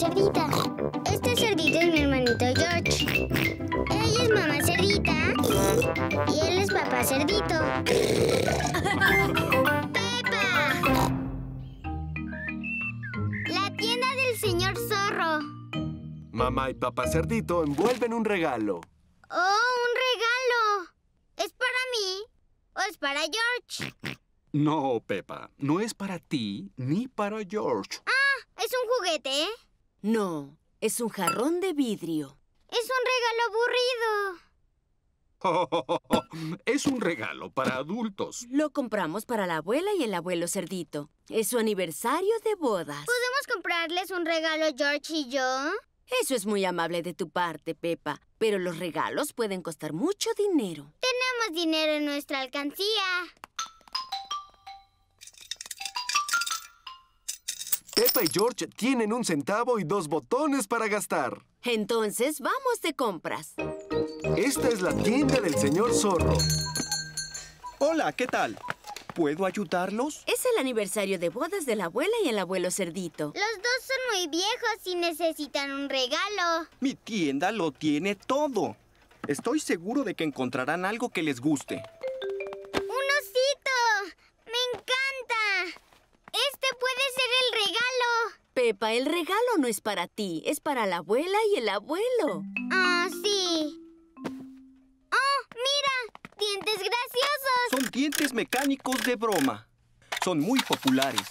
cerdita. Este cerdito es mi hermanito George. Ella es mamá cerdita y él es papá cerdito. ¡Pepa! La tienda del señor zorro. Mamá y papá cerdito envuelven un regalo. ¡Oh, un regalo! ¿Es para mí o es para George? No, Pepa, no es para ti ni para George. ¿Es un juguete? No, es un jarrón de vidrio. Es un regalo aburrido. es un regalo para adultos. Lo compramos para la abuela y el abuelo cerdito. Es su aniversario de bodas. ¿Podemos comprarles un regalo George y yo? Eso es muy amable de tu parte, Pepa. Pero los regalos pueden costar mucho dinero. Tenemos dinero en nuestra alcancía. Pepa y George tienen un centavo y dos botones para gastar. Entonces, vamos de compras. Esta es la tienda del señor zorro. Hola, ¿qué tal? ¿Puedo ayudarlos? Es el aniversario de bodas de la abuela y el abuelo cerdito. Los dos son muy viejos y necesitan un regalo. Mi tienda lo tiene todo. Estoy seguro de que encontrarán algo que les guste. Pepa, el regalo no es para ti, es para la abuela y el abuelo. Ah, sí. ¡Oh, mira! ¡Dientes graciosos! Son dientes mecánicos de broma. Son muy populares.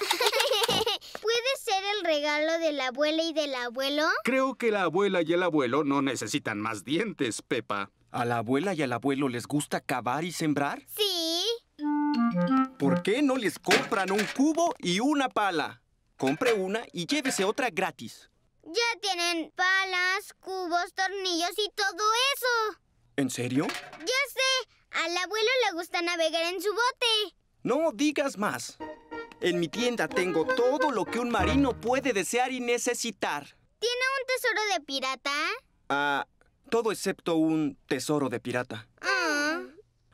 ¿Puede ser el regalo de la abuela y del abuelo? Creo que la abuela y el abuelo no necesitan más dientes, Pepa. ¿A la abuela y al abuelo les gusta cavar y sembrar? Sí. ¿Por qué no les compran un cubo y una pala? Compre una y llévese otra gratis. Ya tienen palas, cubos, tornillos y todo eso. ¿En serio? Ya sé. Al abuelo le gusta navegar en su bote. No digas más. En mi tienda tengo todo lo que un marino puede desear y necesitar. ¿Tiene un tesoro de pirata? Ah, todo excepto un tesoro de pirata. Ah,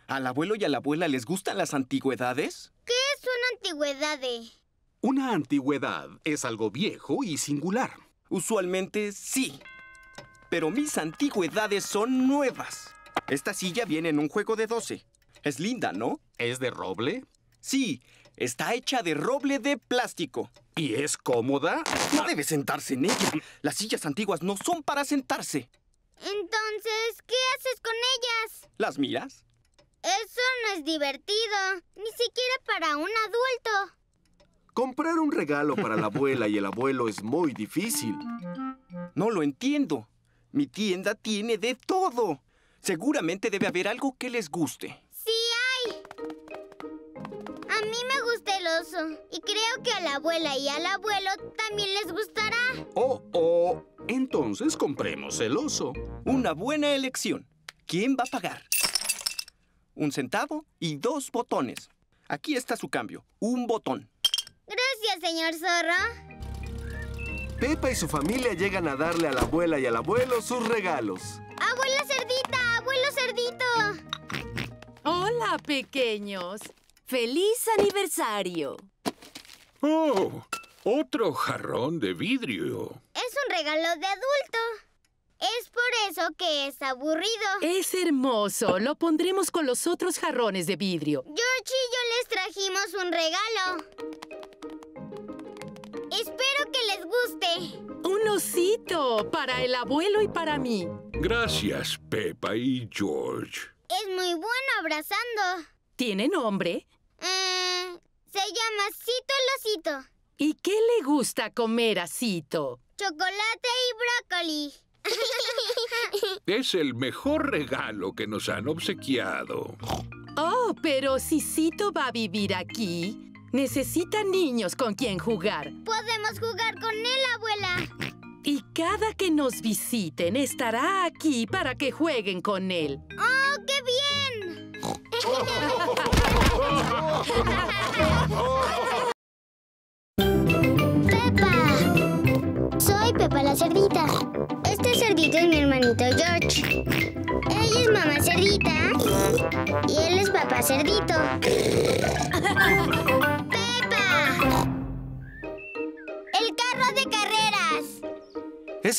¿Al abuelo y a la abuela les gustan las antigüedades? ¿Qué es una antigüedad? Una antigüedad es algo viejo y singular. Usualmente sí. Pero mis antigüedades son nuevas. Esta silla viene en un juego de 12. Es linda, ¿no? ¿Es de roble? Sí, está hecha de roble de plástico. ¿Y es cómoda? No debe sentarse en ella. Las sillas antiguas no son para sentarse. Entonces, ¿qué haces con ellas? ¿Las miras? Eso no es divertido, ni siquiera para un adulto. Comprar un regalo para la abuela y el abuelo es muy difícil. No lo entiendo. Mi tienda tiene de todo. Seguramente debe haber algo que les guste. Sí hay. A mí me gusta el oso y creo que a la abuela y al abuelo también les gustará. Oh, oh. Entonces compremos el oso. Una buena elección. ¿Quién va a pagar? Un centavo y dos botones. Aquí está su cambio. Un botón. Gracias, señor zorro. Pepa y su familia llegan a darle a la abuela y al abuelo sus regalos. Abuela cerdita, abuelo cerdito. Hola, pequeños. ¡Feliz aniversario! Oh, otro jarrón de vidrio. Es un regalo de adulto. Es por eso que es aburrido. Es hermoso. Lo pondremos con los otros jarrones de vidrio. George y yo les trajimos un regalo. Espero que les guste. Un osito para el abuelo y para mí. Gracias, Pepa y George. Es muy bueno abrazando. ¿Tiene nombre? Eh, se llama Cito el osito. ¿Y qué le gusta comer a Cito? Chocolate y brócoli. Es el mejor regalo que nos han obsequiado. Oh, pero si Cito va a vivir aquí, necesita niños con quien jugar. Podemos jugar con él, abuela. Y cada que nos visiten estará aquí para que jueguen con él. ¡Oh, qué bien! ¡Pepa! Soy Pepa la cerdita. Este cerdito es mi hermanito George. Ella es mamá cerdita y él es papá cerdito.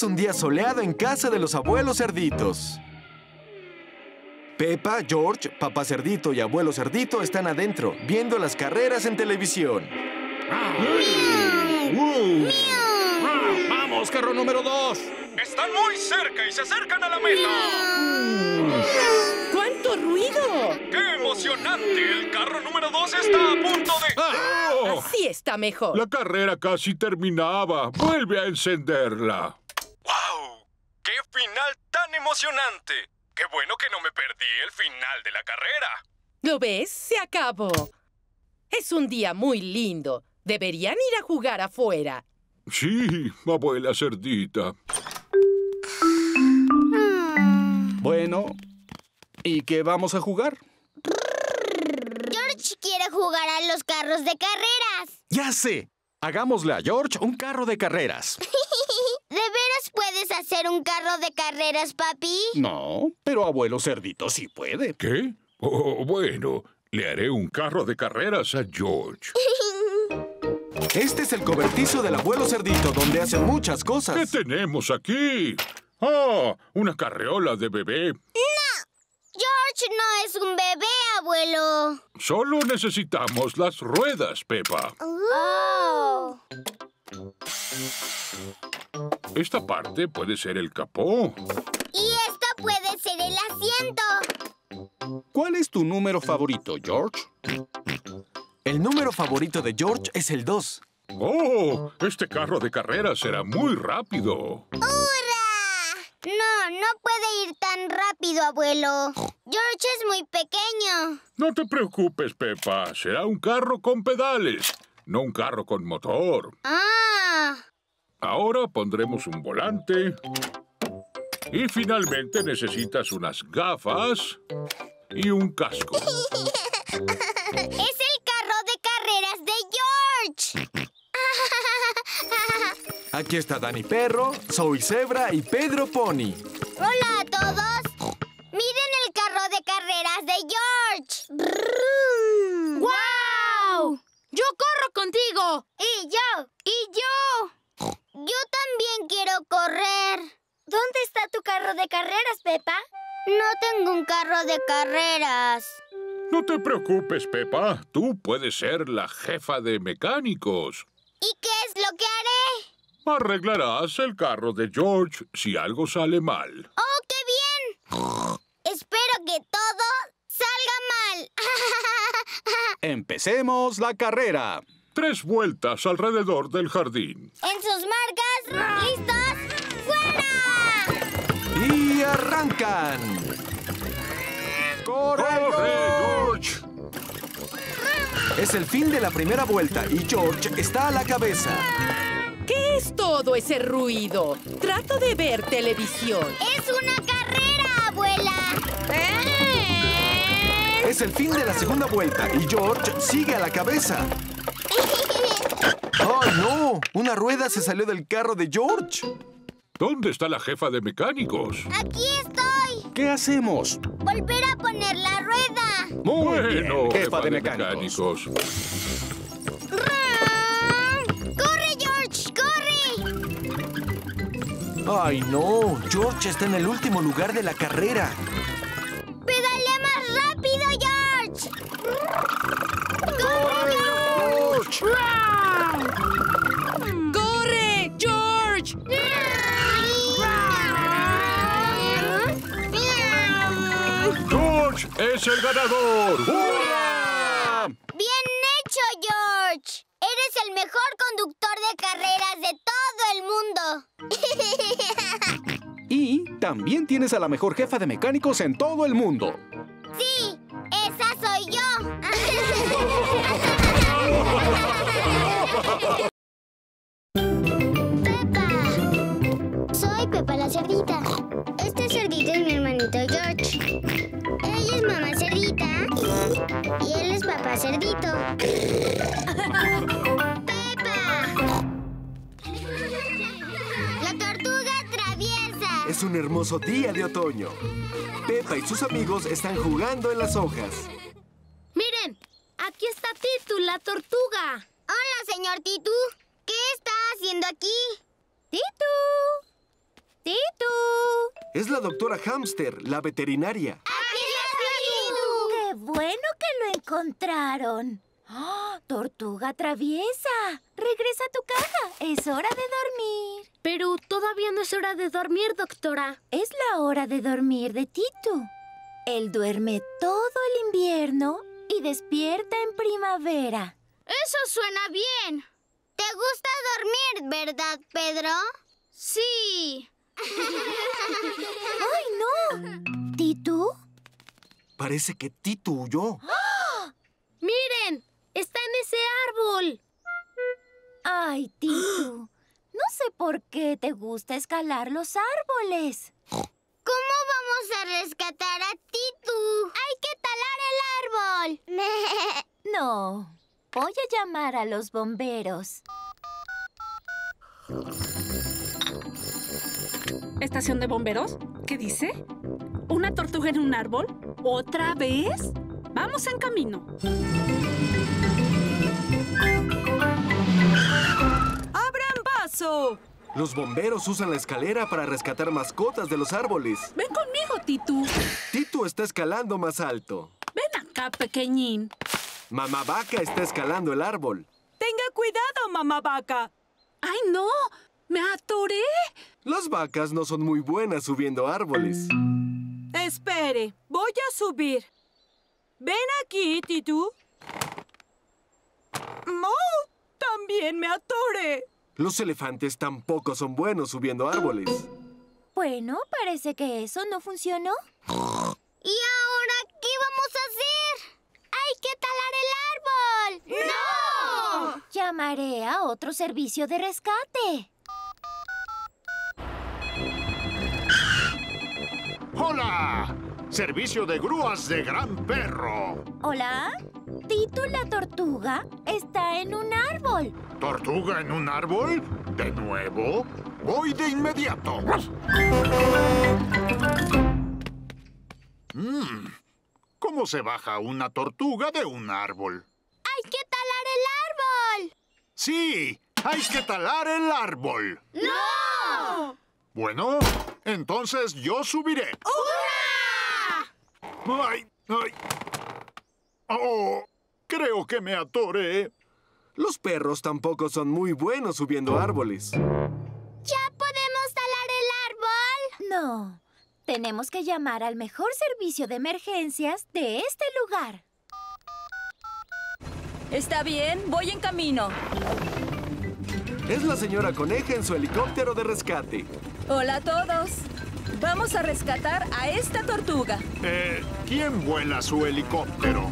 Es un día soleado en casa de los abuelos cerditos. Pepa, George, papá cerdito y abuelo cerdito están adentro, viendo las carreras en televisión. ¡Vamos, carro número dos! Están muy cerca y se acercan a la meta. ¡Cuánto ruido! ¡Qué emocionante! El carro número 2 está a punto de... ¡Oh! Así está mejor. La carrera casi terminaba. Vuelve a encenderla. ¡Qué final tan emocionante! ¡Qué bueno que no me perdí el final de la carrera! ¿Lo ves? Se acabó. Es un día muy lindo. Deberían ir a jugar afuera. Sí, abuela cerdita. Bueno, ¿y qué vamos a jugar? George quiere jugar a los carros de carreras. ¡Ya sé! Hagámosle a George un carro de carreras. ¿De veras puedes hacer un carro de carreras, papi? No, pero abuelo cerdito sí puede. ¿Qué? Oh, bueno, le haré un carro de carreras a George. Este es el cobertizo del abuelo cerdito, donde hace muchas ¿Qué cosas. tenemos aquí? ¡Ah! Una carreola de bebé. George no es un bebé, abuelo. Solo necesitamos las ruedas, Pepa. Oh. Esta parte puede ser el capó. Y esta puede ser el asiento. ¿Cuál es tu número favorito, George? El número favorito de George es el 2. ¡Oh! Este carro de carreras será muy rápido. ¡Hurra! No, no puede ir tan rápido, abuelo. George es muy pequeño. No te preocupes, Pepa. Será un carro con pedales, no un carro con motor. Ah. Ahora pondremos un volante. Y finalmente necesitas unas gafas y un casco. Es el carro de carreras de George. Aquí está Danny Perro, Zoe Zebra y Pedro Pony. Hola a todos. Miren el carro de carreras de George. ¡Wow! ¡Yo corro contigo! Y yo. Y yo. Yo también quiero correr. ¿Dónde está tu carro de carreras, Pepa? No tengo un carro de carreras. No te preocupes, Pepa. Tú puedes ser la jefa de mecánicos. ¿Y qué es lo que haré? Arreglarás el carro de George si algo sale mal. ¡Oh, qué bien! Espero que todo salga mal. Empecemos la carrera. Tres vueltas alrededor del jardín. en sus marcas, listos, fuera. Y arrancan. ¡Corre, ¡Corre, George! Es el fin de la primera vuelta y George está a la cabeza. ¿Qué es todo ese ruido? Trato de ver televisión. Es una carrera, abuela. ¿Eh? Es el fin de la segunda vuelta y George sigue a la cabeza. ¡Ay, no! Una rueda se salió del carro de George. ¿Dónde está la jefa de mecánicos? Aquí estoy. ¿Qué hacemos? Volver a poner la rueda. Muy bueno, bien, jefa de mecánicos. ¡Corre, George! ¡Corre! ¡Ay, no! George está en el último lugar de la carrera. Es el ganador! ¡Hurra! ¡Bien hecho, George! Eres el mejor conductor de carreras de todo el mundo. Y también tienes a la mejor jefa de mecánicos en todo el mundo. Hermoso día de otoño. Pepa y sus amigos están jugando en las hojas. Miren, aquí está Titu, la tortuga. Hola, señor Titu. ¿Qué está haciendo aquí? ¡Titu! ¡Titu! Es la doctora Hamster, la veterinaria. ¡Qué bueno que lo encontraron! ¡Ah! ¡Tortuga traviesa! Regresa a tu caja. Es hora de dormir. Pero todavía no es hora de dormir, doctora. Es la hora de dormir de Titu. Él duerme todo el invierno y despierta en primavera. Eso suena bien. ¿Te gusta dormir, verdad, Pedro? Sí. ¡Ay, no! ¿Titu? Parece que Titu huyó. Miren, está en ese árbol. ¡Ay, Titu! No sé por qué te gusta escalar los árboles. ¿Cómo vamos a rescatar a Titu? Hay que talar el árbol. No. Voy a llamar a los bomberos. ¿Estación de bomberos? ¿Qué dice? ¿Una tortuga en un árbol? ¿Otra vez? Vamos en camino. Los bomberos usan la escalera para rescatar mascotas de los árboles. Ven conmigo, Titu. Titu está escalando más alto. Ven acá, pequeñín. Mamá Vaca está escalando el árbol. Tenga cuidado, mamá vaca. ¡Ay, no! ¡Me atoré! Las vacas no son muy buenas subiendo árboles. Espere, voy a subir. Ven aquí, Titu. ¡Oh! También me atoré. Los elefantes tampoco son buenos subiendo árboles. Bueno, parece que eso no funcionó. ¿Y ahora qué vamos a hacer? ¡Hay que talar el árbol! ¡No! Llamaré a otro servicio de rescate. ¡Hola! Servicio de grúas de Gran Perro. ¿Hola? Titu la tortuga está en un árbol. ¿Tortuga en un árbol? ¿De nuevo? Voy de inmediato. Mm, ¿Cómo se baja una tortuga de un árbol? ¡Hay que talar el árbol! Sí, hay que talar el árbol. ¡No! Bueno, entonces yo subiré. ¡Ay! ¡Ay! ¡Oh! Creo que me atoré. Los perros tampoco son muy buenos subiendo árboles. ¿Ya podemos talar el árbol? No. Tenemos que llamar al mejor servicio de emergencias de este lugar. Está bien, voy en camino. Es la señora Coneja en su helicóptero de rescate. Hola a todos. Vamos a rescatar a esta tortuga. Eh, ¿quién vuela su helicóptero?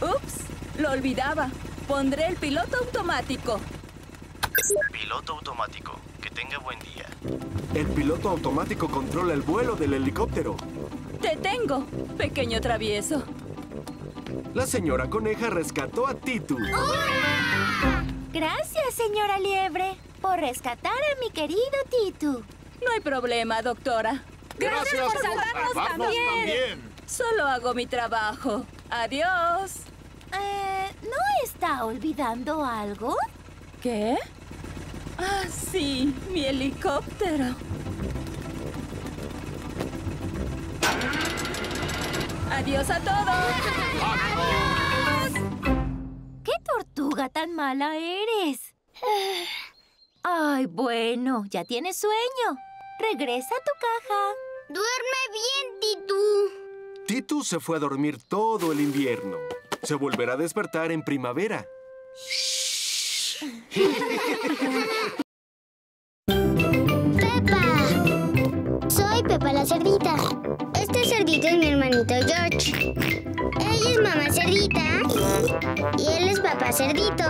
Ups, lo olvidaba. Pondré el piloto automático. Piloto automático. Que tenga buen día. El piloto automático controla el vuelo del helicóptero. Te tengo, pequeño travieso. La señora Coneja rescató a Titu. Gracias, señora Liebre, por rescatar a mi querido Titu. No hay problema, doctora. Gracias, por salvarnos salvarnos también. también. Solo hago mi trabajo. Adiós. Eh, ¿no está olvidando algo? ¿Qué? Ah, sí, mi helicóptero. Adiós a todos. ¿Qué tortuga tan mala eres? Ay, bueno, ya tienes sueño. Regresa a tu caja. Duerme bien, Titu. Titu se fue a dormir todo el invierno. Se volverá a despertar en primavera. ¡Pepa! Soy Pepa la cerdita. Este cerdito es mi hermanito George. Ella es mamá cerdita y él es papá cerdito.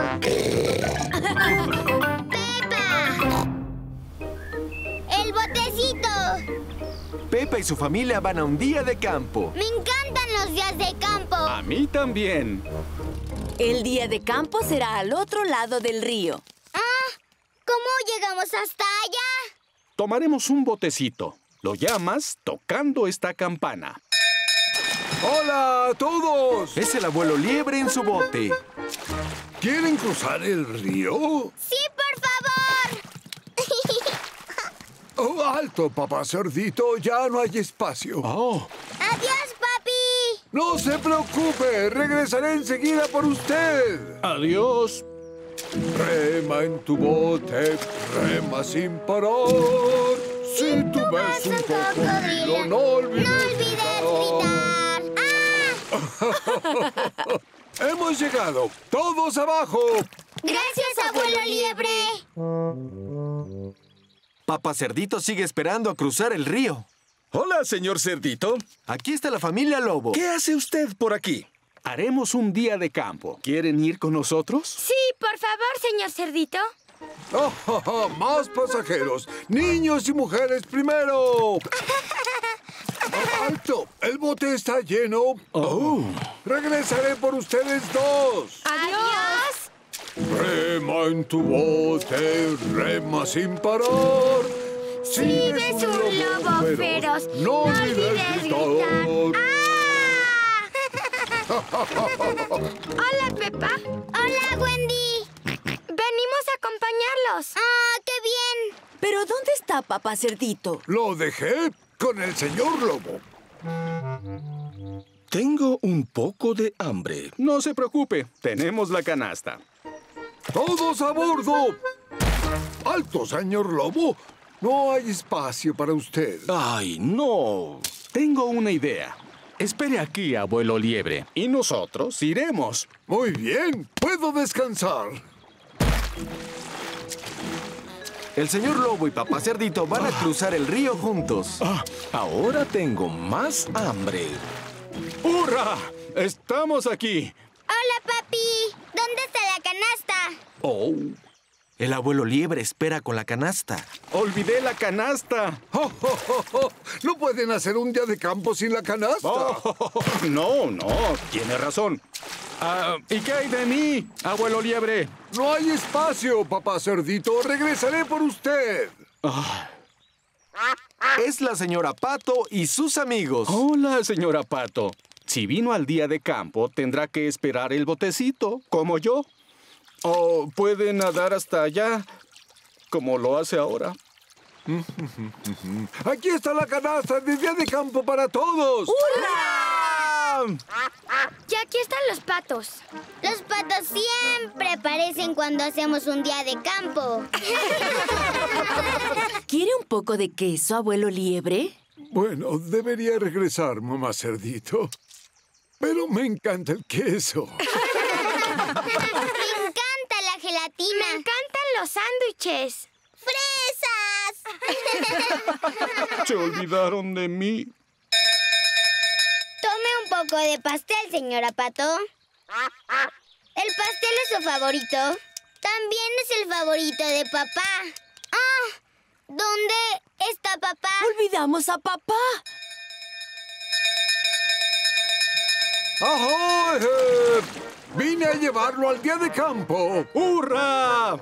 ¡El botecito! Pepa y su familia van a un día de campo. Me encantan los días de campo. A mí también. El día de campo será al otro lado del río. Ah, ¿cómo llegamos hasta allá? Tomaremos un botecito. Lo llamas tocando esta campana. ¡Hola a todos! Es el abuelo liebre en su bote. ¿Quieren cruzar el río? ¡Sí, por favor! Oh, alto, papá cerdito, ya no hay espacio. Oh. ¡Adiós, papi! No se preocupe, regresaré enseguida por usted. Adiós. Rema en tu bote, rema sin parar. Si tú ves un cocodrilo, no olvides, ¡No olvides gritar! ¡Ah! Hemos llegado. Todos abajo. ¡Gracias, abuelo liebre! Papá Cerdito sigue esperando a cruzar el río. Hola, señor Cerdito. Aquí está la familia Lobo. ¿Qué hace usted por aquí? Haremos un día de campo. ¿Quieren ir con nosotros? Sí, por favor, señor Cerdito. Oh, oh, oh, más pasajeros. Niños y mujeres primero. Oh, ¡Alto! El bote está lleno. Oh. Regresaré por ustedes dos. Adiós. Rema en tu bote, rema sin parar. Si ves un lobo feroz, no olvides gritar. Hola, Pepa. Hola, Wendy. Venimos a acompañarlos. ¡Ah, qué bien! ¿Pero dónde está papá cerdito? Lo dejé con el señor Lobo. Tengo un poco de hambre. No se preocupe, tenemos la canasta. ¡Todos a bordo! ¡Alto, señor Lobo! No hay espacio para usted. ¡Ay, no! Tengo una idea. Espere aquí, abuelo liebre, y nosotros iremos. Muy bien, puedo descansar. El señor Lobo y Papá Cerdito van a cruzar el río juntos. Ah, ahora tengo más hambre. ¡Hurra! ¡Estamos aquí! Hola, papi. ¿Dónde está la canasta? Oh. El abuelo liebre espera con la canasta. ¡Olvidé la canasta! Oh, oh, oh, oh. ¿No pueden hacer un día de campo sin la canasta? Oh, no, no, tiene razón. Ah, ¿Y qué hay de mí, abuelo liebre? No hay espacio, papá cerdito. Regresaré por usted. Ah. Es la señora Pato y sus amigos. Hola, señora Pato. Si vino al día de campo, tendrá que esperar el botecito, como yo. O puede nadar hasta allá, como lo hace ahora. Aquí está la canasta de día de campo para todos. ¡Hurra! Y aquí están los patos. Los patos siempre aparecen cuando hacemos un día de campo. ¿Quiere un poco de queso, abuelo liebre? Bueno, debería regresar, mamá cerdito. Pero me encanta el queso. Me encanta la gelatina. Me encantan los sándwiches. ¡Fresas! Se olvidaron de mí. Tome un poco de pastel, señora Pato. ¿El pastel es su favorito? También es el favorito de papá. ¡Ah! ¿Dónde está papá? Olvidamos a papá. ¡Ahoy! eh! Vine a llevarlo al día de campo. ¡Hurra!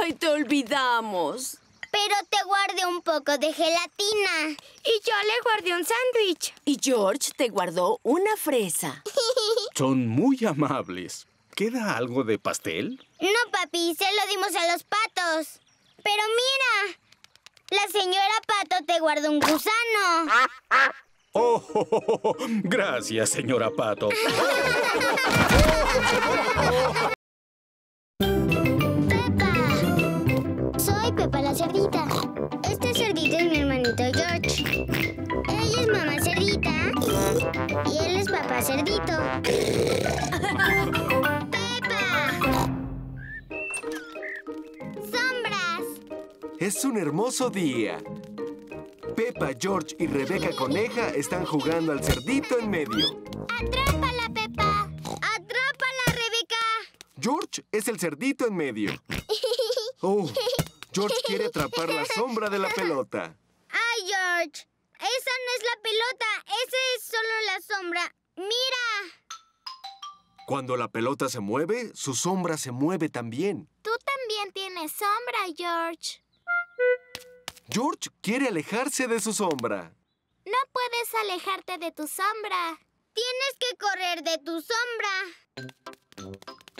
¡Ay, te olvidamos! Pero te guardé un poco de gelatina. Y yo le guardé un sándwich. Y George te guardó una fresa. Son muy amables. ¿Queda algo de pastel? No, papi, se lo dimos a los patos. Pero mira, la señora Pato te guardó un gusano. Oh, oh, oh, oh. gracias, señora Pato. Pepa. Soy Pepa la cerdita. Este cerdito es mi hermanito George. Ella es mamá cerdita y él es papá cerdito. Es un hermoso día. Pepa, George y Rebeca Coneja están jugando al cerdito en medio. ¡Atrápala, Pepa! ¡Atrápala, Rebeca! George es el cerdito en medio. Oh, George quiere atrapar la sombra de la pelota. ¡Ay, George! Esa no es la pelota, esa es solo la sombra. ¡Mira! Cuando la pelota se mueve, su sombra se mueve también. Tú también tienes sombra, George. George quiere alejarse de su sombra. No puedes alejarte de tu sombra. Tienes que correr de tu sombra.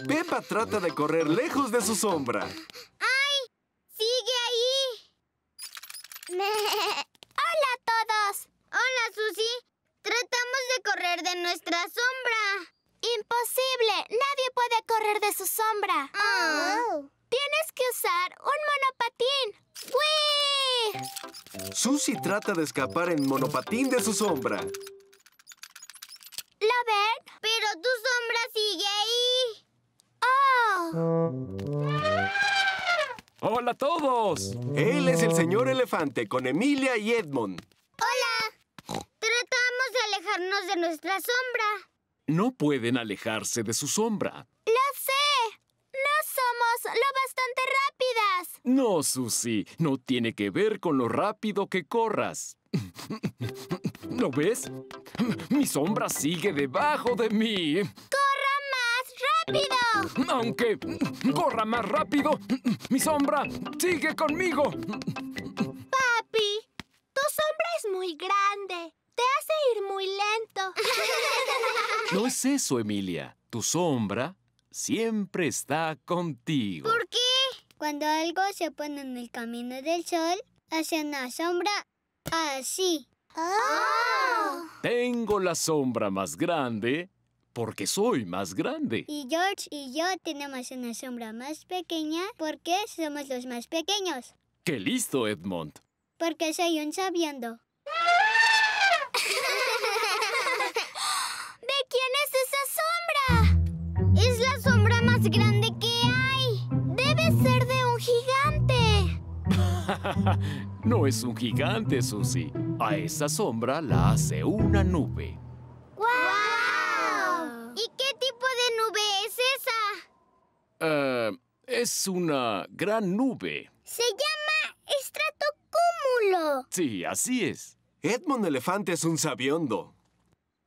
Peppa trata de correr lejos de su sombra. ¡Ay! ¡Sigue ahí! ¡Hola a todos! Hola, Susi. Tratamos de correr de nuestra sombra. Imposible. Nadie puede correr de su sombra. Tienes que usar un monopatín. ¡Wii! Susie trata de escapar en monopatín de su sombra. ¿Lo ven? Pero tu sombra sigue ahí. ¡Oh! ¡Hola a todos! Él es el señor elefante con Emilia y Edmond. ¡Hola! Tratamos de alejarnos de nuestra sombra. No pueden alejarse de su sombra. ¡Lo sé! No somos lo bastante rápidas. No, Susie, no tiene que ver con lo rápido que corras. ¿Lo ves? Mi sombra sigue debajo de mí. ¡Corra más rápido! Aunque corra más rápido, mi sombra sigue conmigo. Papi, tu sombra es muy grande. Te hace ir muy lento. No es eso, Emilia. Tu sombra siempre está contigo. ¿Por qué? Cuando algo se pone en el camino del sol, hace una sombra así. ¡Oh! Tengo la sombra más grande porque soy más grande. Y George y yo tenemos una sombra más pequeña porque somos los más pequeños. ¡Qué listo, Edmond! Porque soy un sabiendo. Más grande que hay. Debe ser de un gigante. no es un gigante, Susie. A esa sombra la hace una nube. ¡Guau! ¿Y qué tipo de nube es esa? Eh, es una gran nube. Se llama estratocúmulo. Sí, así es. Edmond Elefante es un sabiondo.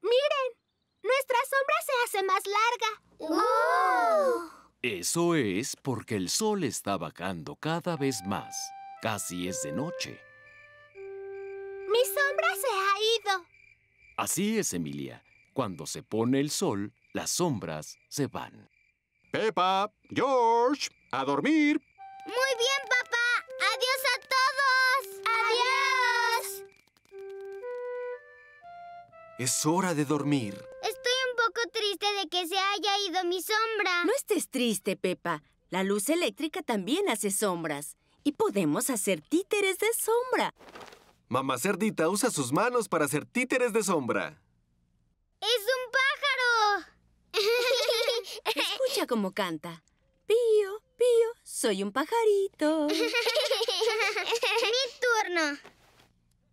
Miren, nuestra sombra se hace más larga. ¡Oh! Eso es porque el sol está bajando cada vez más. Casi es de noche. Mi sombra se ha ido. Así es, Emilia. Cuando se pone el sol, las sombras se van. Peppa, George, a dormir. Muy bien, papá. Adiós a todos. Adiós. Es hora de dormir. De que se haya ido mi sombra. No estés triste, Peppa. La luz eléctrica también hace sombras. Y podemos hacer títeres de sombra. Mamá Cerdita usa sus manos para hacer títeres de sombra. ¡Es un pájaro! Escucha cómo canta. Pío, pío, soy un pajarito. Mi turno.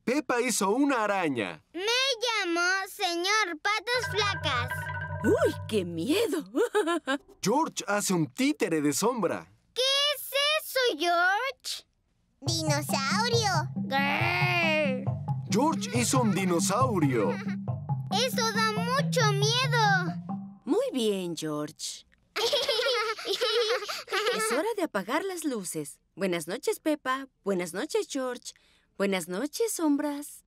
Peppa hizo una araña. Me llamo señor Patas Flacas. ¡Uy, qué miedo! George hace un títere de sombra. ¿Qué es eso, George? Dinosaurio. Grrr. George hizo un dinosaurio. Eso da mucho miedo. Muy bien, George. Es hora de apagar las luces. Buenas noches, Peppa. Buenas noches, George. Buenas noches, sombras.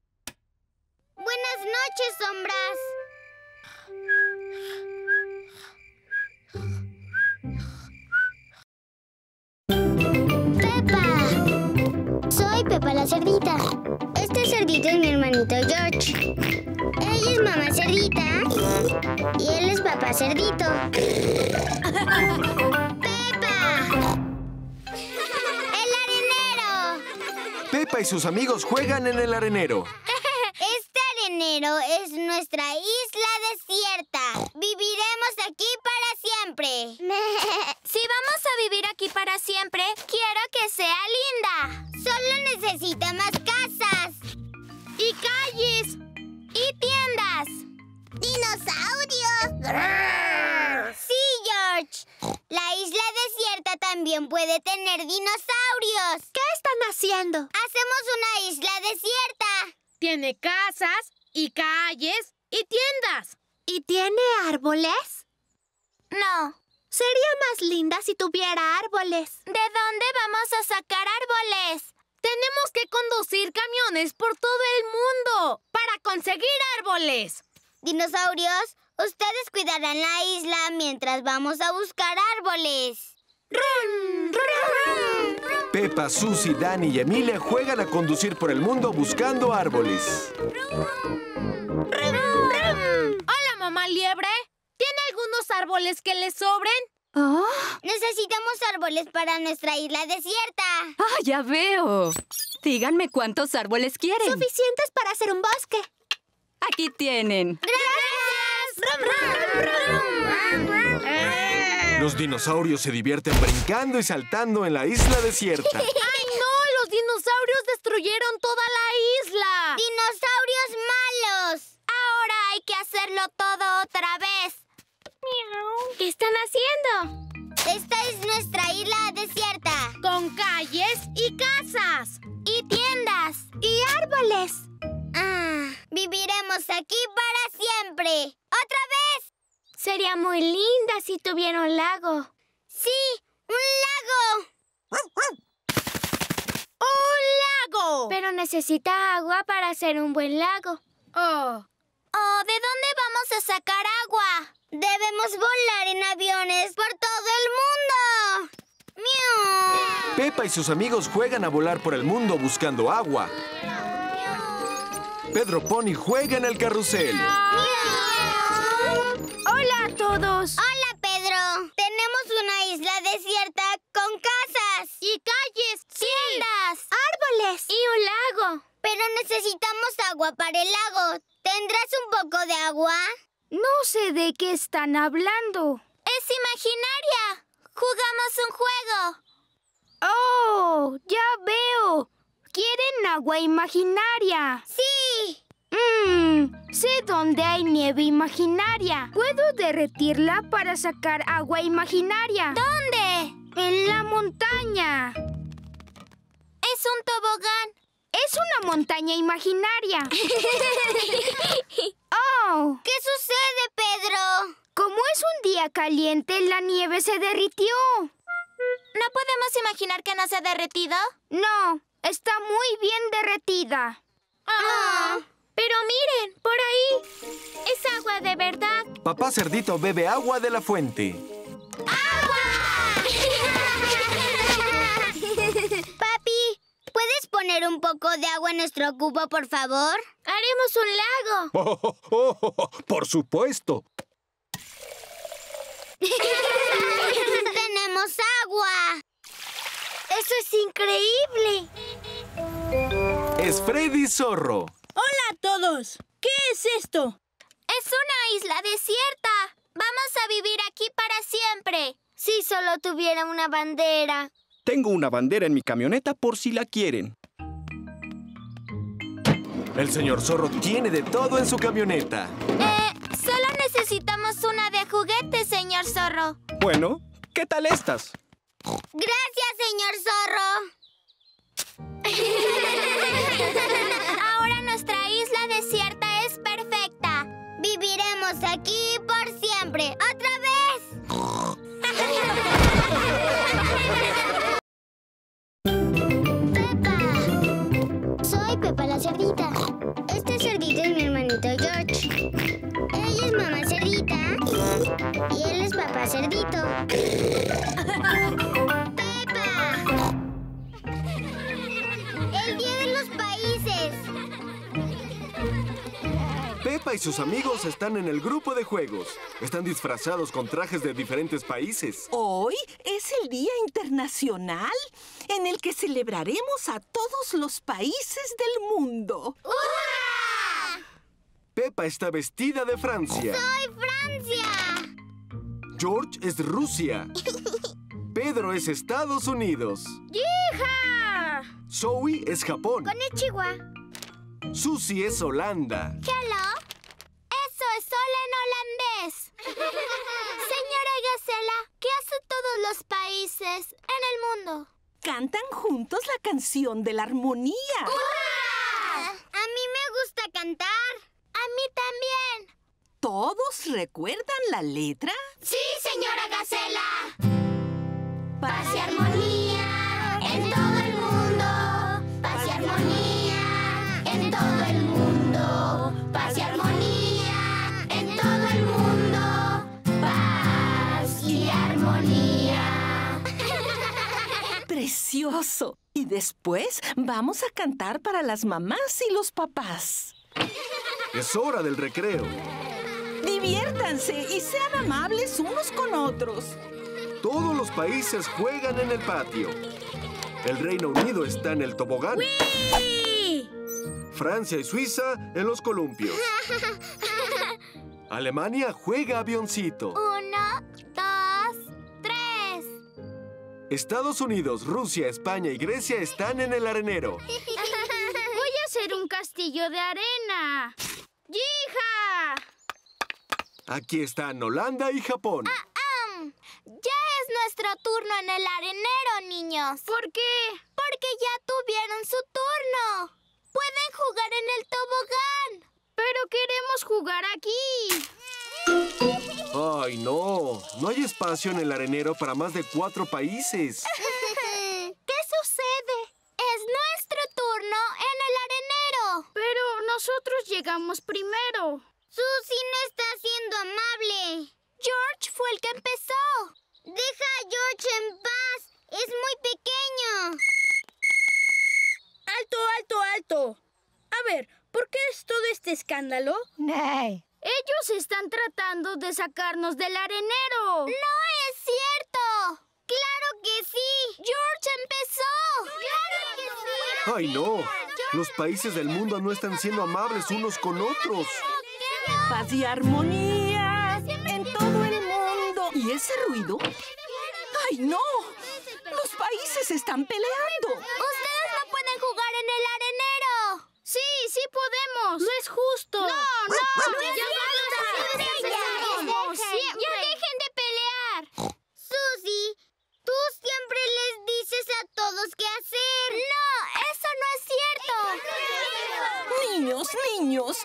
Buenas noches, sombras. Cerdita. Este cerdito es mi hermanito George. Ella es mamá cerdita y él es papá cerdito. ¡Pepa! ¡El arenero! Peppa y sus amigos juegan en el arenero. Este arenero es nuestra isla desierta. Viviremos aquí para siempre. Vivir aquí para siempre, quiero que sea linda. Solo necesita más casas. Y calles. Y tiendas. ¡Dinosaurios! Sí, George. La isla desierta también puede tener dinosaurios. ¿Qué están haciendo? Hacemos una isla desierta. Tiene casas y calles y tiendas. ¿Y tiene árboles? No. Sería más linda si tuviera árboles. ¿De dónde vamos a sacar árboles? Tenemos que conducir camiones por todo el mundo para conseguir árboles. Dinosaurios, ustedes cuidarán la isla mientras vamos a buscar árboles. Pepa, Susie, Danny y Emilia juegan a conducir por el mundo buscando árboles. Hola, mamá liebre. ¿Tiene algunos árboles que le sobren? Necesitamos árboles para nuestra isla desierta. ¡Ah, ya veo! Díganme cuántos árboles quieren. Suficientes para hacer un bosque. Aquí tienen. Los dinosaurios se divierten brincando y saltando en la isla desierta. ¡Ay, no! ¡Los dinosaurios destruyeron toda la isla! ¡Dinosaurios malos! Ahora hay que hacerlo todo otra vez. ¿Qué están haciendo? Esta es nuestra isla desierta. Con calles y casas. Y tiendas. Y árboles. Ah, viviremos aquí para siempre. ¡Otra vez! Sería muy linda si tuviera un lago. ¡Sí! ¡Un lago! ¡Un lago! Pero necesita agua para hacer un buen lago. Oh. Oh, ¿de dónde vamos a sacar agua? Debemos volar en aviones por todo el mundo. ¡Miau! Pepa y sus amigos juegan a volar por el mundo buscando agua. Pedro Pony juega en el carrusel. Hola a todos. Hola, Pedro. Tenemos una isla desierta con casas. Y calles. Tiendas. Árboles. Y un lago. Pero necesitamos agua para el lago. ¿Tendrás un poco de agua? No sé de qué están hablando. Es imaginaria. Jugamos un juego. Oh, ya veo. ¿Quieren agua imaginaria? Sí. Mmm, sé dónde hay nieve imaginaria. Puedo derretirla para sacar agua imaginaria. ¿Dónde? En la montaña. Es un tobogán. Es una montaña imaginaria. ¡Oh! ¿Qué sucede, Pedro? Como es un día caliente, la nieve se derritió. ¿No podemos imaginar que no se ha derretido? No, está muy bien derretida. Ah. Pero miren, por ahí. Es agua de verdad. Papá Cerdito bebe agua de la fuente. Papi, ¿puedes poner un poco de agua en nuestro cubo, por favor? Haremos un lago. Oh, oh, oh, oh, por supuesto. ¡Tenemos agua! ¡Eso es increíble! Es Freddy Zorro. ¡Hola a todos! ¿Qué es esto? Es una isla desierta. Vamos a vivir aquí para siempre. Si solo tuviera una bandera. Tengo una bandera en mi camioneta por si la quieren. El señor Zorro tiene de todo en su camioneta. Eh, solo necesitamos una de juguete, señor zorro. Bueno, ¿qué tal estas? Gracias, señor Zorro. Ahora nuestra isla desierta es perfecta. Viviremos aquí por siempre. ¡Otra vez! Cerdita. Este cerdito es mi hermanito George. Ella es mamá cerdita y él es papá cerdito. Pepa y sus amigos están en el grupo de juegos. Están disfrazados con trajes de diferentes países. Hoy es el Día Internacional en el que celebraremos a todos los países del mundo. Pepa está vestida de Francia. ¡Soy Francia! George es Rusia. Pedro es Estados Unidos. ¡Hija! Zoe es Japón. Konnichiwa. Susie es Holanda. Hello. Hola en holandés. Señora Gacela, ¿qué hace todos los países en el mundo? Cantan juntos la canción de la armonía. A mí me gusta cantar. A mí también. ¿Todos recuerdan la letra? Sí, señora Gacela. Precioso. Y después vamos a cantar para las mamás y los papás. Es hora del recreo. Diviértanse y sean amables unos con otros. Todos los países juegan en el patio. El Reino Unido está en el tobogán. Francia y Suiza en los columpios. Alemania juega avioncito. Estados Unidos, Rusia, España y Grecia están en el arenero. Voy a hacer un castillo de arena. ¡Yija! Aquí están Holanda y Japón. Am, ya es nuestro turno en el arenero, niños. ¿Por qué? Porque ya tuvieron su turno. Pueden jugar en el tobogán. Pero queremos jugar aquí. Ay, no. No hay espacio en el arenero para más de cuatro países. ¿Qué sucede? Es nuestro turno en el arenero. Pero nosotros llegamos primero. Susie no está siendo amable. George fue el que empezó. Deja a George en paz. Es muy pequeño. ¡Alto, alto, alto! A ver, ¿por qué es todo este escándalo? Ellos están tratando de sacarnos del arenero. ¡No es cierto! ¡Claro que sí! ¡George empezó! ¡Claro que sí! Ay, no. Los países del mundo no están siendo amables unos con otros. Paz y armonía en todo el mundo. ¿Y ese ruido? ¡Ay, no! Los países están peleando. Ustedes no pueden jugar en el arenero. Sí, sí podemos. No es justo. No, no. Ya basta. Dejen. Siempre. Ya dejen de pelear. Susie, tú siempre les dices a todos qué hacer. No, eso no es cierto. Niños, niños,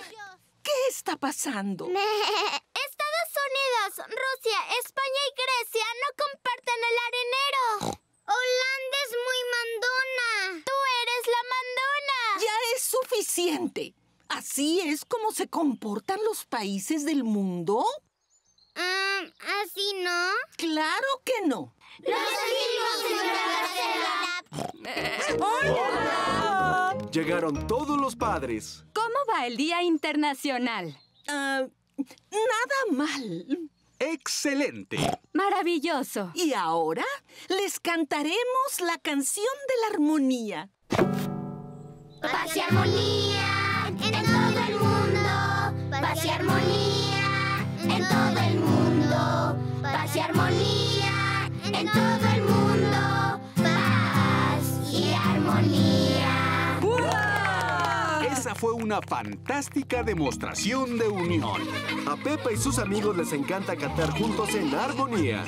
¿qué está pasando? Estados Unidos, Rusia, España y Grecia no comparten el arenero. Holanda es muy mandona. Tú eres la mandona. Ya es suficiente. ¿Así es como se comportan los países del mundo? Ah, ¿Así no? Claro que no. ¡Hola! Llegaron todos los padres. ¿Cómo va el Día Internacional? Ah, nada mal. ¡Excelente! Maravilloso. Y ahora les cantaremos la canción de la armonía. Paz y armonía en todo el mundo. Paz y armonía en todo el mundo. Paz y armonía en todo el mundo. Paz y armonía. Esa fue una fantástica demostración de unión. A Pepa y sus amigos les encanta cantar juntos en armonía.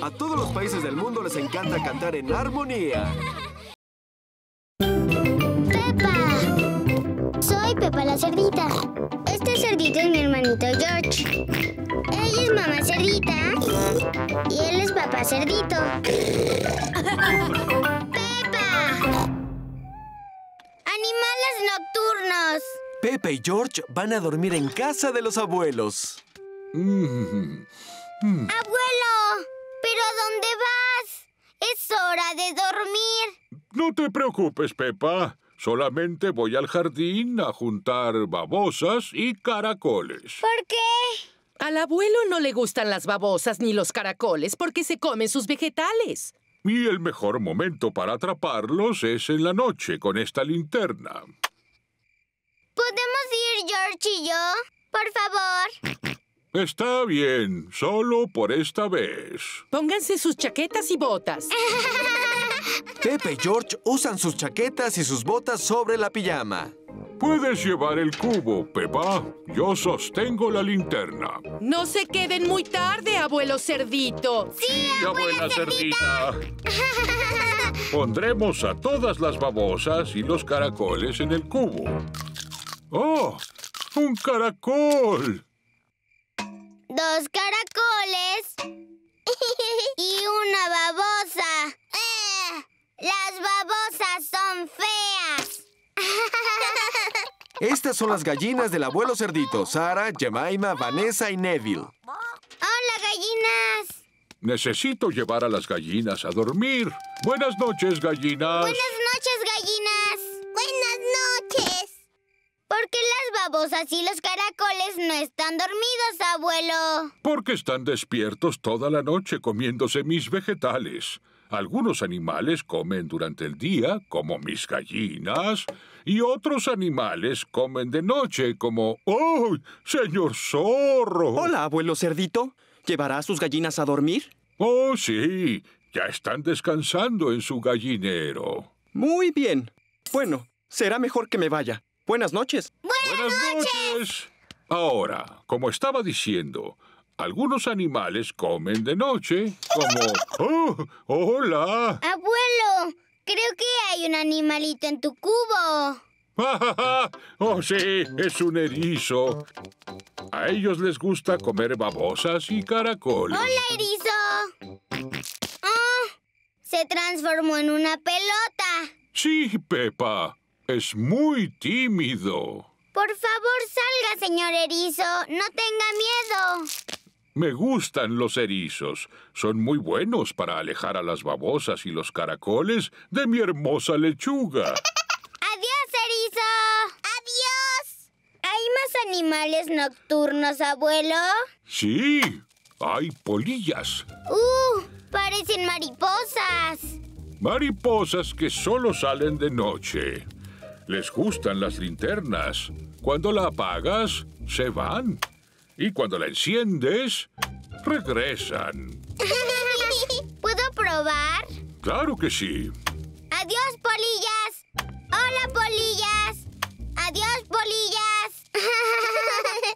A todos los países del mundo les encanta cantar en armonía. Pepa la cerdita. Este cerdito es mi hermanito George. Ella es mamá cerdita y él es papá cerdito. ¡Pepa! Animales nocturnos. Pepa y George van a dormir en casa de los abuelos. Mm. Abuelo, ¿pero a dónde vas? Es hora de dormir. No te preocupes, Pepa. Solamente voy al jardín a juntar babosas y caracoles. ¿Por qué? Al abuelo no le gustan las babosas ni los caracoles porque se comen sus vegetales. Y el mejor momento para atraparlos es en la noche con esta linterna. ¿Podemos ir George y yo? Por favor. Está bien, solo por esta vez. Pónganse sus chaquetas y botas. Pepa y George usan sus chaquetas y sus botas sobre la pijama. Puedes llevar el cubo, Pepa. Yo sostengo la linterna. No se queden muy tarde, abuelo cerdito. Sí, abuela cerdita. Pondremos a todas las babosas y los caracoles en el cubo. ¡Oh! ¡Un caracol! Dos caracoles y una babosa. Las babosas son feas. Estas son las gallinas del abuelo cerdito. Sara, Jemima, Vanessa y Neville. Hola, gallinas. Necesito llevar a las gallinas a dormir. Buenas noches, gallinas. Buenas noches, gallinas. Buenas noches. ¿Por qué las babosas y los caracoles no están dormidos, abuelo? Porque están despiertos toda la noche comiéndose mis vegetales. Algunos animales comen durante el día, como mis gallinas, y otros animales comen de noche, como... ¡Oh, señor zorro! Hola, abuelo cerdito. ¿Llevará a sus gallinas a dormir? Oh, sí. Ya están descansando en su gallinero. Muy bien. Bueno, será mejor que me vaya. Buenas noches. Buenas, noches. Ahora, como estaba diciendo, algunos animales comen de noche, como... ¡Oh! ¡Hola! Abuelo, creo que hay un animalito en tu cubo. ¡Oh, sí! Es un erizo. A ellos les gusta comer babosas y caracoles. ¡Hola, erizo! Oh, se transformó en una pelota. Sí, Pepa. Es muy tímido. Por favor, salga, señor erizo. No tenga miedo. Me gustan los erizos. Son muy buenos para alejar a las babosas y los caracoles de mi hermosa lechuga. ¡Adiós, erizo! ¡Adiós! ¿Hay más animales nocturnos, abuelo? Sí, hay polillas. ¡Uh! Parecen mariposas. Mariposas que solo salen de noche. Les gustan las linternas. Cuando la apagas, se van. Y cuando la enciendes, regresan. ¿Puedo probar? Claro que sí. Adiós, polillas. Hola, polillas. Adiós, polillas.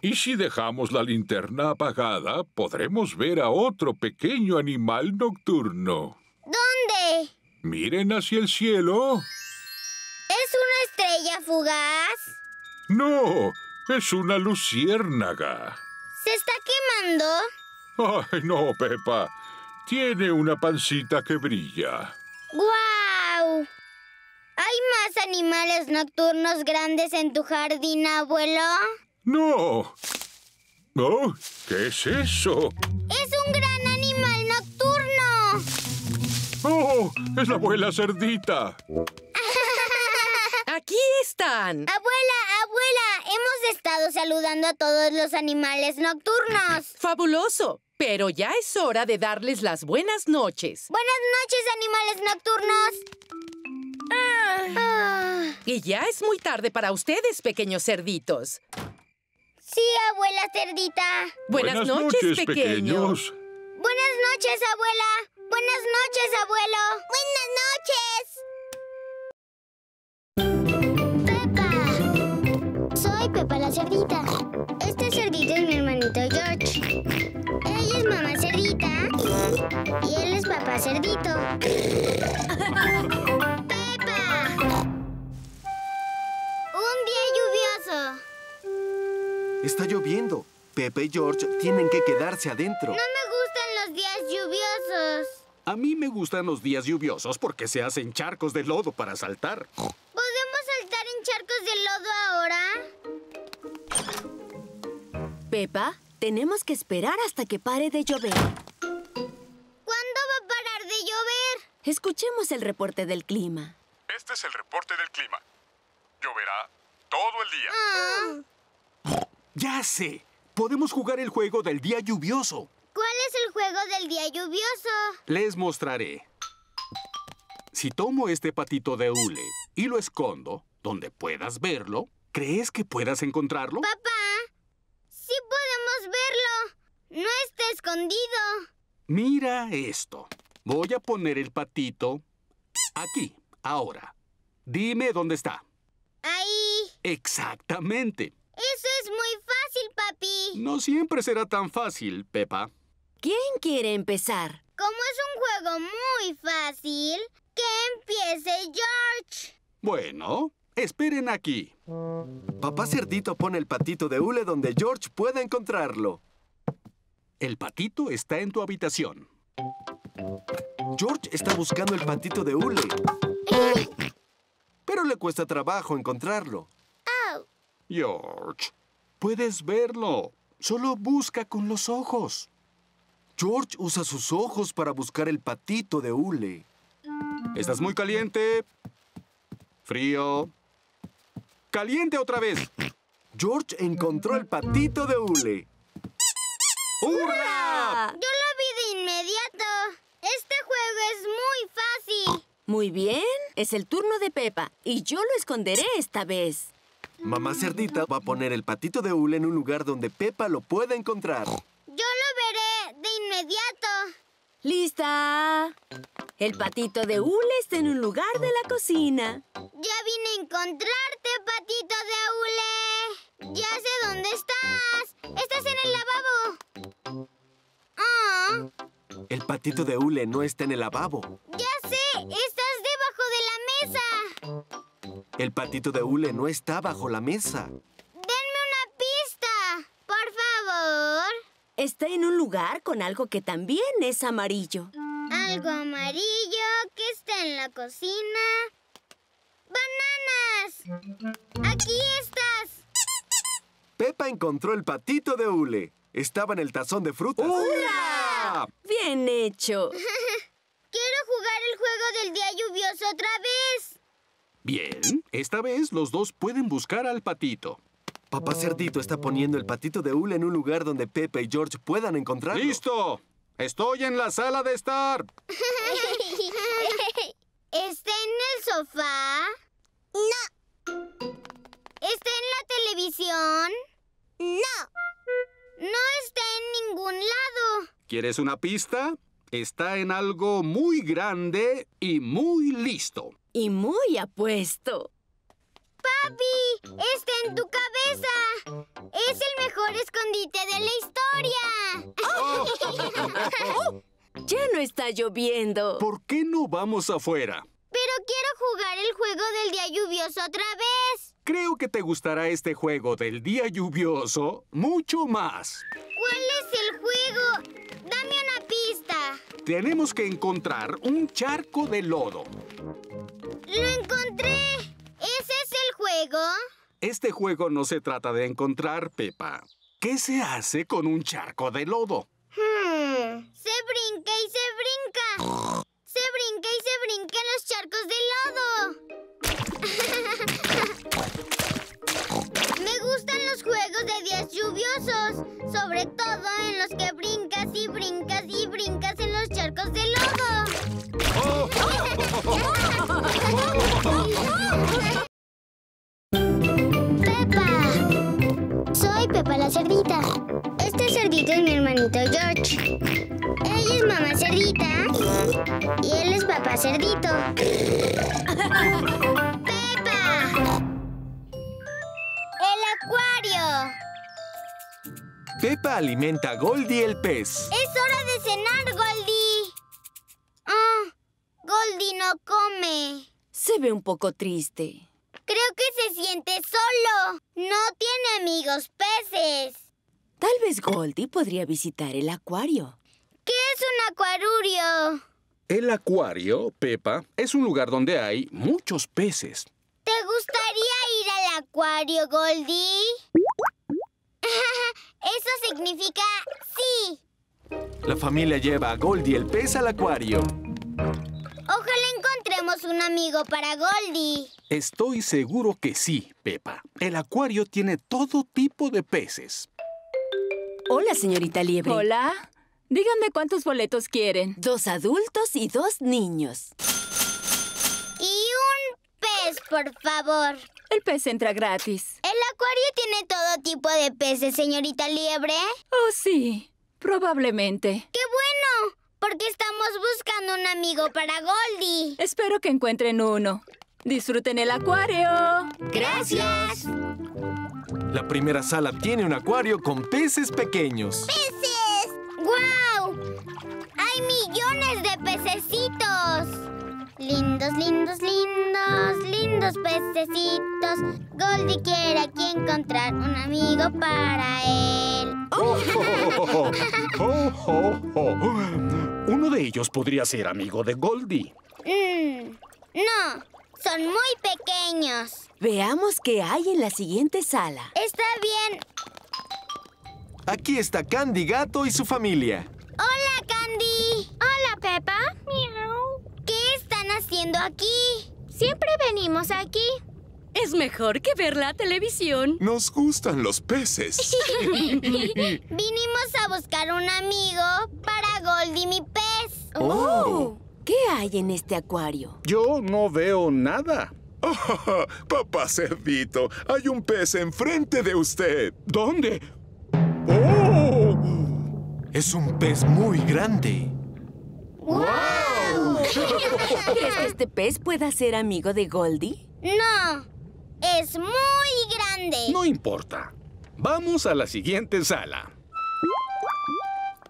Y si dejamos la linterna apagada, podremos ver a otro pequeño animal nocturno. ¿Dónde? Miren hacia el cielo. ¿Es una estrella fugaz? No, es una luciérnaga. ¿Se está quemando? Ay, no, Pepa. Tiene una pancita que brilla. ¡Guau! ¿Hay más animales nocturnos grandes en tu jardín, abuelo? ¡No! Oh, ¿Qué es eso? ¡Es un gran animal nocturno! ¡Oh! ¡Es la abuela cerdita! ¡Aquí están! Abuela, hemos estado saludando a todos los animales nocturnos. ¡Fabuloso! Pero ya es hora de darles las buenas noches. Buenas noches, animales nocturnos. Ah. Y ya es muy tarde para ustedes, pequeños cerditos. Sí, abuela cerdita. Buenas, Buenas noches, noches, pequeños. pequeños. Buenas noches, abuela. Buenas noches, abuelo. Buenas noches. Cerdita. Este cerdito es mi hermanito George. Ella es mamá cerdita y él es papá cerdito. ¡Pepa! Un día lluvioso. Está lloviendo. Pepe y George tienen que quedarse adentro. No me gustan los días lluviosos. A mí me gustan los días lluviosos porque se hacen charcos de lodo para saltar. ¿Podemos saltar en charcos de lodo ahora? Pepa, tenemos que esperar hasta que pare de llover. ¿Cuándo va a parar de llover? Escuchemos el reporte del clima. Este es el reporte del clima. Lloverá todo el día. Ah. Ya sé. Podemos jugar el juego del día lluvioso. ¿Cuál es el juego del día lluvioso? Les mostraré. Si tomo este patito de hule y lo escondo donde puedas verlo, ¿crees que puedas encontrarlo? Papá, sí podemos verlo. No está escondido. Mira esto. Voy a poner el patito aquí, ahora. Dime dónde está. Ahí. Exactamente. Eso es muy fácil, papi. No siempre será tan fácil, Pepa. ¿Quién quiere empezar? Como es un juego muy fácil, que empiece George. Bueno, esperen aquí. Papá Cerdito pone el patito de hule donde George pueda encontrarlo. El patito está en tu habitación. George está buscando el patito de hule. Pero le cuesta trabajo encontrarlo. George, puedes verlo. Solo busca con los ojos. George usa sus ojos para buscar el patito de hule. Estás muy caliente. Frío. Caliente otra vez. George encontró el patito de hule. ¡Hurra! Yo lo vi de inmediato. Este juego es muy fácil. Muy bien, es el turno de Pepa y yo lo esconderé esta vez. Mamá Cerdita va a poner el patito de hule en un lugar donde Pepa lo pueda encontrar. Yo lo veré de inmediato. ¿Lista? El patito de hule está en un lugar de la cocina. Ya vine a encontrarte, patito de hule. Ya sé dónde estás. Estás en el lavabo. Ah, El patito de hule no está en el lavabo. ya sé. Estás debajo de la mesa. El patito de hule no está bajo la mesa. Denme una pista, por favor. Está en un lugar con algo que también es amarillo. Algo amarillo que está en la cocina. ¡Bananas! Aquí estás. Pepa encontró el patito de hule. Estaba en el tazón de frutas. ¡Hurra! Bien hecho. Quiero jugar el juego del día lluvioso otra vez. Bien, esta vez los dos pueden buscar al patito. Papá Cerdito está poniendo el patito de hule en un lugar donde Pepa y George puedan encontrarlo. ¡Listo! Estoy en la sala de estar. ¿Está en el sofá? No. ¿Está en la televisión? No. No está en ningún lado. ¿Quieres una pista? Está en algo muy grande y muy listo. Y muy apuesto. ¡Papi! ¡Está en tu cabeza! ¡Es el mejor escondite de la historia! Ya no está lloviendo. ¿Por qué no vamos afuera? Pero quiero jugar el juego del día lluvioso otra vez. Creo que te gustará este juego del día lluvioso mucho más. ¿Cuál es el juego? Dame una pista. Tenemos que encontrar un charco de lodo. ¡Lo encontré! ¿Ese es el juego? Este juego no se trata de encontrar, Pepa. ¿Qué se hace con un charco de lodo? Hmm. Se brinca y se brinca. Se brinca y se brinca en los charcos de lodo. Me gustan los juegos de días lluviosos, sobre todo en los que brincas y brincas y brincas en los charcos de lodo. Pepa. Soy Pepa la cerdita. Este cerdito es mi hermanito George. Ella es mamá cerdita y él es papá cerdito. Acuario! Pepa alimenta a Goldie el pez. ¡Es hora de cenar, Goldie! Ah, Goldie no come. Se ve un poco triste. Creo que se siente solo. No tiene amigos peces. Tal vez Goldie podría visitar el acuario. ¿Qué es un acuarurio? El acuario, Pepa, es un lugar donde hay muchos peces. ¿Te gustaría ir al acuario, Goldie? Eso significa sí. La familia lleva a Goldie el pez al acuario. Ojalá encontremos un amigo para Goldie. Estoy seguro que sí, Pepa. El acuario tiene todo tipo de peces. Hola, señorita Liebre. Hola. Díganme cuántos boletos quieren. Dos adultos y dos niños. Pez, por favor. El pez entra gratis. ¿El acuario tiene todo tipo de peces, señorita Liebre? Oh, sí. Probablemente. ¡Qué bueno! Porque estamos buscando un amigo para Goldie. Espero que encuentren uno. Disfruten el acuario. Gracias. La primera sala tiene un acuario con peces pequeños. ¡Peces! ¡Guau! ¡Hay millones de pececitos! Lindos, lindos, lindos, lindos pececitos. Goldie quiere aquí encontrar un amigo para él. Oh, oh, oh, oh, oh. Uno de ellos podría ser amigo de Goldie. Mm, no, son muy pequeños. Veamos qué hay en la siguiente sala. Está bien. Aquí está Candy Gato y su familia. Hola, viniendo aquí? Siempre venimos aquí. Es mejor que ver la televisión. Nos gustan los peces. Vinimos a buscar un amigo para Goldie, mi pez. Oh. ¿Qué hay en este acuario? Yo no veo nada. Oh, papá cerdito, hay un pez enfrente de usted. ¿Dónde? ¡Oh! Es un pez muy grande. ¡Wow! ¿Crees que este pez pueda ser amigo de Goldie? No, es muy grande. No importa. Vamos a la siguiente sala.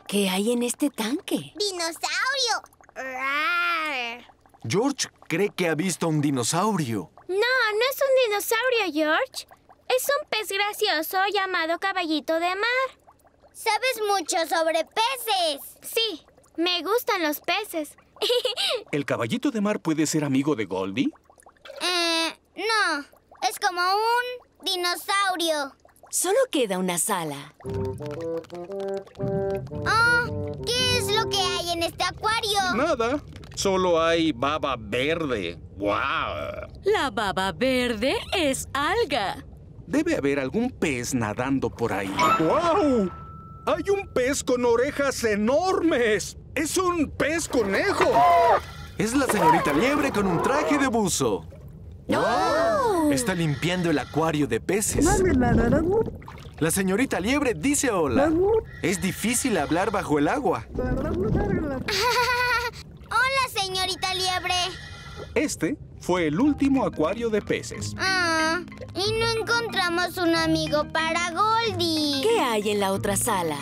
¿Qué hay en este tanque? ¡Dinosaurio! George cree que ha visto un dinosaurio. No, no es un dinosaurio, George. Es un pez gracioso llamado caballito de mar. Sabes mucho sobre peces. Sí, me gustan los peces. ¿El caballito de mar puede ser amigo de Goldie? Eh, no. Es como un dinosaurio. Solo queda una sala. Oh, ¿qué es lo que hay en este acuario? Nada. Solo hay baba verde. ¡Wow! La baba verde es alga. Debe haber algún pez nadando por ahí. ¡Wow! Hay un pez con orejas enormes. ¡Es un pez conejo! Es la señorita liebre con un traje de buzo. ¡No! Está limpiando el acuario de peces. La señorita liebre dice hola. Es difícil hablar bajo el agua. Hola, señorita liebre. Este fue el último acuario de peces. Ah, y no encontramos un amigo para Goldie. ¿Qué hay en la otra sala?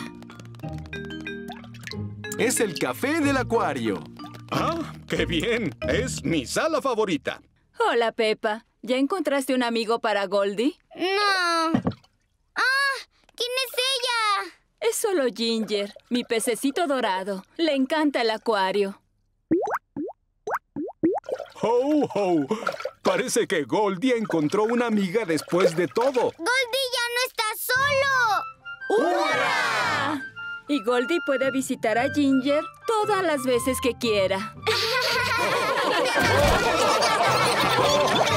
Es el café del acuario. ¡Ah, qué bien! Es mi sala favorita. Hola, Pepa. ¿Ya encontraste un amigo para Goldie? No. ¡Ah! ¿Quién es ella? Es solo Ginger, mi pececito dorado. Le encanta el acuario. ¡Ho, ho! Parece que Goldie encontró una amiga después de todo. ¡Goldie ya no está solo! ¡Hurra! Y Goldie puede visitar a Ginger todas las veces que quiera.